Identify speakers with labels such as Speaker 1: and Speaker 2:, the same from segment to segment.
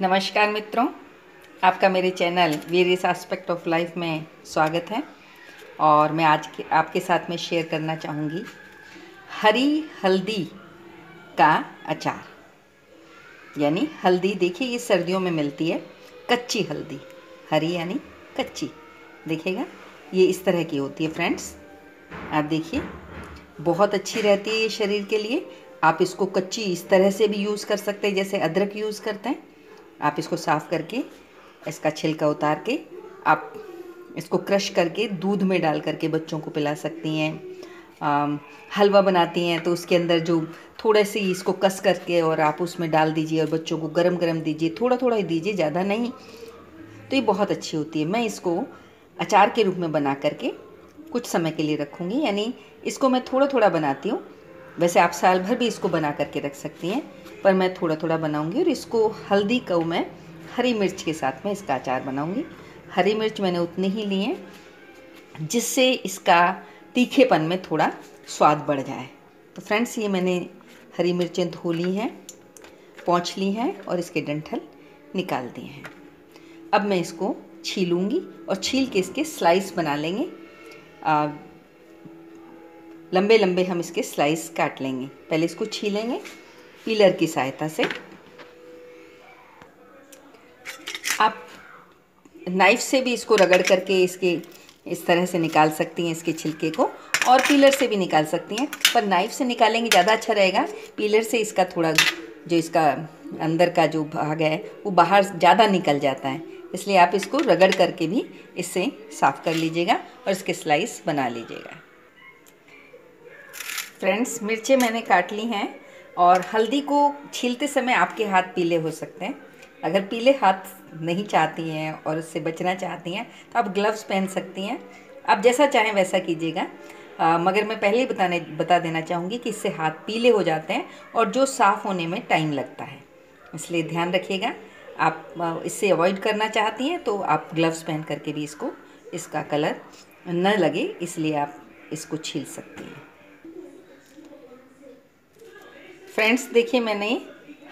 Speaker 1: नमस्कार मित्रों, आपका मेरे channel various aspect of life में स्वागत है और मैं आज के, आपके साथ में शेयर करना चाहूँगी हरी हल्दी का अचार। यानी हल्दी देखिए ये सर्दियों में मिलती है, कच्ची हल्दी। हरी यानी कच्ची। देखिएगा, ये इस तरह की होती है फ्रेंड्स आप देखिए, बहुत अच्छी रहती है ये शरीर के लिए। आप इसको कच्ची इस तरह से भी यूज़ कर सकते हैं, जैसे अदरक यूज़ करते हैं। आप इसको साफ़ करके, इसका छिलका उतार के, आप इसको क्रश करके दूध में डाल करके बच्चों को पिला सकती हैं। हलवा बनाती हैं तो उसके अंदर जो थोड़े से इसको कस करके और आप उसमें डाल दीजिए और बच्चों को गरम गरम दीजिए थोड़ा थोड़ा ही दीजिए, ज़्यादा नहीं। तो ये बहुत अच्छी होती है। मैं इसको अचार के रूप में बना करके कुछ समय के लिए रखूँगी, यानी इसको मैं थोड़ा थोड़ा बनाती हूँ। वैसे आप साल भर भी इसको बना करके रख सकती हैं, पर मैं थोड़ा थोड़ा बनाऊँगी और इसको हल्दी को मैं, हरी मिर्च के साथ में इसका अचार बनाऊँगी। हरी मिर्च मैंने उतनी ही ली हैं, जिससे इसका तीखेपन में थोड़ा स्वाद बढ़ जाए। तो फ्रेंड्स, ये मैंने हरी मिर्चें धो ली हैं पहुँच ली हैं और इसके डंठल निकाल दिए हैं। अब मैं इसको छीलूँगी और छील के इसके स्लाइस बना लेंगे। लंबे लंबे हम इसके स्लाइस काट लेंगे। पहले इसको छीलेंगे पीलर की सहायता से। आप नाइफ से भी इसको रगड़ करके इसके इस तरह से निकाल सकती हैं, इसके छिलके को, और पीलर से भी निकाल सकती हैं, पर नाइफ से निकालेंगे ज़्यादा अच्छा रहेगा। पीलर से इसका थोड़ा जो इसका अंदर का जो भाग है, वो बाहर ज़्यादा निकल जाता है। इसलिए आप इसको रगड़ करके भी इससे साफ़ कर लीजिएगा और इसके स्लाइस बना लीजिएगा। फ्रेंड्स, मिर्चें मैंने काट ली हैं और हल्दी को छीलते समय आपके हाथ पीले हो सकते हैं। अगर पीले हाथ नहीं चाहती हैं और उससे बचना चाहती हैं तो आप ग्लव्स पहन सकती हैं। आप जैसा चाहें वैसा कीजिएगा। मगर मैं पहले ही बताने, बता देना चाहूँगी कि इससे हाथ पीले हो जाते हैं और जो साफ़ होने में टाइम लगता है। इसलिए ध्यान रखिएगा। आप इससे अवॉइड करना चाहती हैं तो आप ग्लव्स पहन करके भी इसको, इसका कलर न लगे, इसलिए आप इसको छील सकती हैं। फ्रेंड्स देखिए मैंने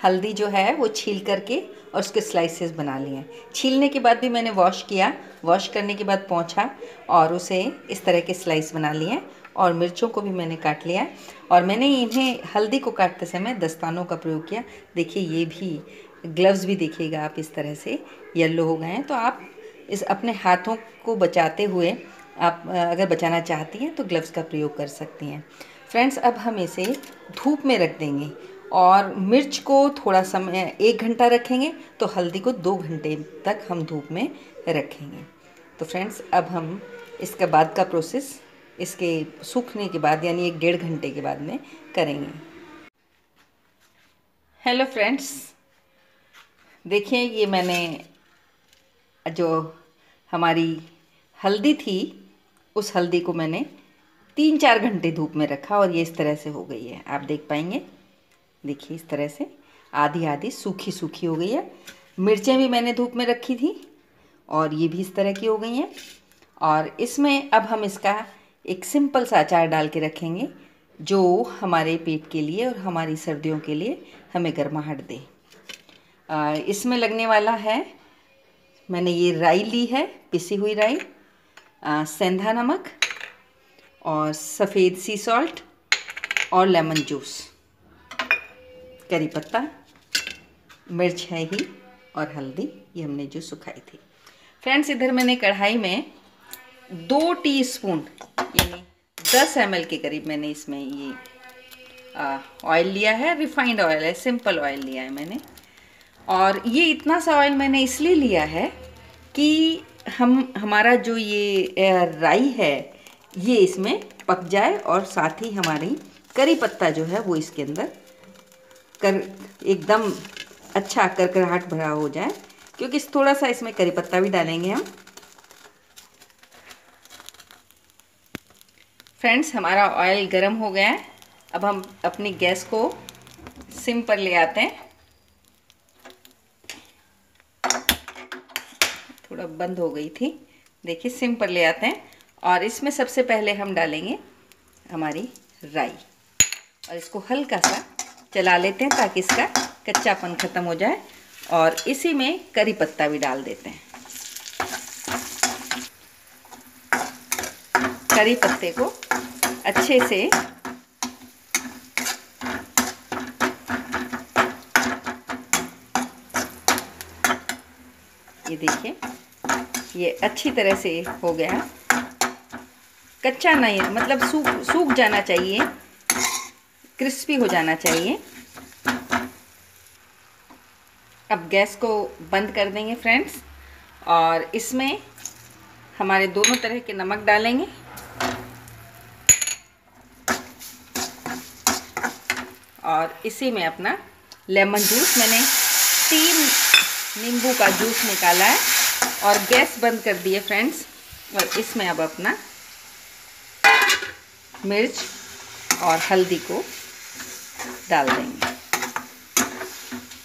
Speaker 1: हल्दी जो है वो छील करके और उसके स्लाइसेस बना लिए हैं। छीलने के बाद भी मैंने वॉश किया। वॉश करने के बाद पहुँचा और उसे इस तरह के स्लाइस बना लिए और मिर्चों को भी मैंने काट लिया और मैंने इन्हें हल्दी को काटते समय दस्तानों का प्रयोग किया। देखिए ये भी ग्लव्स भी देखिएगा आप इस तरह से येल्लो हो गए हैं। तो आप इस अपने हाथों को बचाते हुए आप, अगर बचाना चाहती हैं तो ग्लव्स का प्रयोग कर सकती हैं। फ्रेंड्स अब हम इसे धूप में रख देंगे और मिर्च को थोड़ा समय, एक घंटा रखेंगे तो हल्दी को दो घंटे तक हम धूप में रखेंगे। तो फ्रेंड्स अब हम इसके बाद का प्रोसेस इसके सूखने के बाद, यानी एक डेढ़ घंटे के बाद में करेंगे। हेलो फ्रेंड्स देखिए, ये मैंने जो हमारी हल्दी थी, उस हल्दी को मैंने तीन चार घंटे धूप में रखा और ये इस तरह से हो गई है। आप देख पाएँगे। देखिए इस तरह से आधी आधी सूखी सूखी हो गई है। मिर्चें भी मैंने धूप में रखी थी और ये भी इस तरह की हो गई हैं। और इसमें अब हम इसका एक सिंपल सा अचार डाल के रखेंगे जो हमारे पेट के लिए और हमारी सर्दियों के लिए हमें गर्माहट दे। इसमें लगने वाला है, मैंने ये राई ली है, पिसी हुई राई सेंधा नमक और सफ़ेद सी सॉल्ट और लेमन जूस करी पत्ता, मिर्च है ही और हल्दी, ये हमने जो सुखाई थी। फ्रेंड्स इधर मैंने कढ़ाई में दो टीस्पून यानी दस एम के करीब मैंने इसमें ये ऑयल लिया है रिफाइंड ऑयल है सिंपल ऑयल लिया है मैंने। और ये इतना सा ऑयल मैंने इसलिए लिया है कि हम, हमारा जो ये राई है ये इसमें पक जाए और साथ ही हमारी करी पत्ता जो है वो इसके अंदर कर, एकदम अच्छा करकराहट भरा हो जाए, क्योंकि थोड़ा सा इसमें करी पत्ता भी डालेंगे हम। फ्रेंड्स, हमारा ऑयल गर्म हो गया है। अब हम अपनी गैस को सिम पर ले आते हैं। थोड़ा बंद हो गई थी। देखिए, सिम पर ले आते हैं। और इसमें सबसे पहले हम डालेंगे हमारी राई। और इसको हल्का सा चला लेते हैं ताकि इसका कच्चापन ख़त्म हो जाए। और इसी में करी पत्ता भी डाल देते हैं। करी पत्ते को अच्छे से ये देखिए, ये अच्छी तरह से हो गया। कच्चा नहीं मतलब सूख सूख जाना चाहिए, क्रिस्पी हो जाना चाहिए। अब गैस को बंद कर देंगे फ्रेंड्स, और इसमें हमारे दोनों तरह के नमक डालेंगे। और इसी में अपना लेमन जूस, मैंने तीन नींबू का जूस निकाला है, और गैस बंद कर दिए फ्रेंड्स, और इसमें अब अपना मिर्च और हल्दी को डाल देंगे।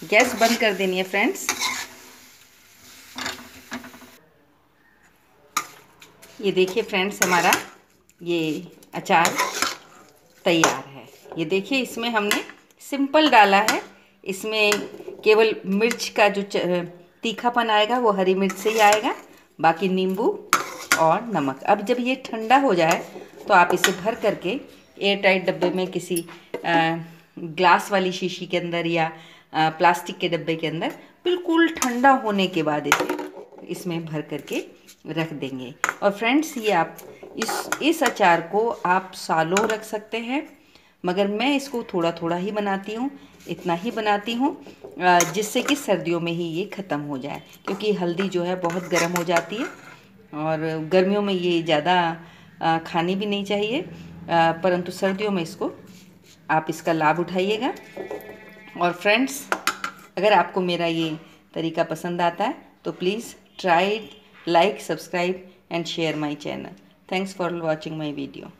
Speaker 1: गैस बंद कर देनी है फ्रेंड्स ये देखिए फ्रेंड्स हमारा ये अचार तैयार है। ये देखिए, इसमें हमने सिंपल डाला है। इसमें केवल मिर्च का जो तीखापन आएगा, वो हरी मिर्च से ही आएगा। बाकी नींबू और नमक। अब जब ये ठंडा हो जाए तो आप इसे भर करके एयर टाइट डब्बे में किसी ग्लास वाली शीशी के अंदर या प्लास्टिक के डब्बे के अंदर बिल्कुल ठंडा होने के बाद इसे इसमें भर करके रख देंगे। और फ्रेंड्स ये आप इस इस अचार को आप सालों रख सकते हैं, मगर मैं इसको थोड़ा थोड़ा ही बनाती हूँ, इतना ही बनाती हूँ जिससे कि सर्दियों में ही ये ख़त्म हो जाए, क्योंकि हल्दी जो है बहुत गर्म हो जाती है, और गर्मियों में ये ज़्यादा खानी भी नहीं चाहिए। परंतु सर्दियों में इसको आप इसका लाभ उठाइएगा। और फ्रेंड्स, अगर आपको मेरा ये तरीका पसंद आता है तो please try, like, subscribe and share my channel. Thanks for watching my video